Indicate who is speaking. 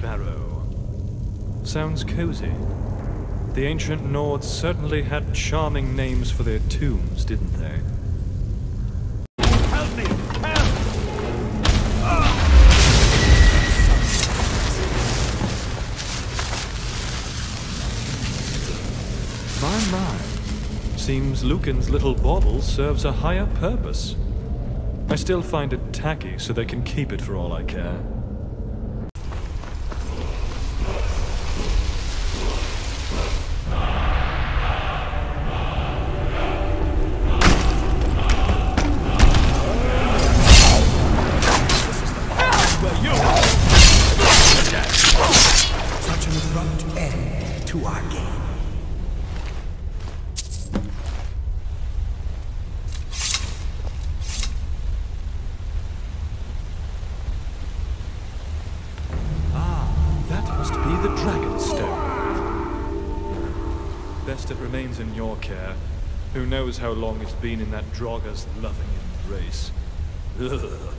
Speaker 1: Barrow. Sounds cozy. The ancient Nords certainly had charming names for their tombs, didn't they?
Speaker 2: Help me! Help! Ah!
Speaker 1: My, my. Seems Lucan's little bauble serves a higher purpose. I still find it tacky, so they can keep it for all I care.
Speaker 3: Such an abrupt end to our game.
Speaker 1: Ah, that must be the Dragonstone. Best it remains in your care. Who knows how long it's been in that Draugr's loving embrace. Ugh.